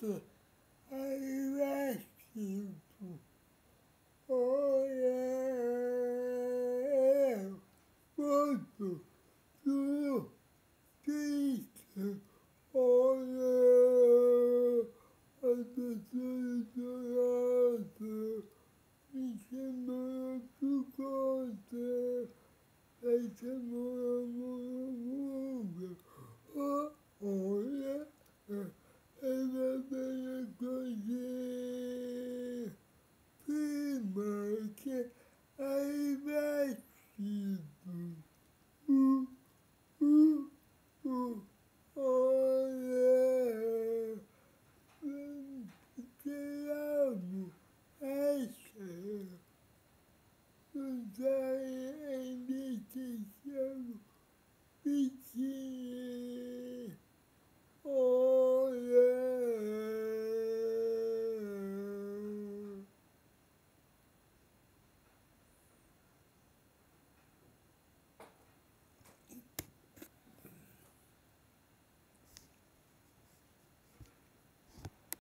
que arriva cinco. Olha, quanto tu disse, olha, a pessoa chorando, me chamando por conta, me chamando por conta. Olha, America, yeah.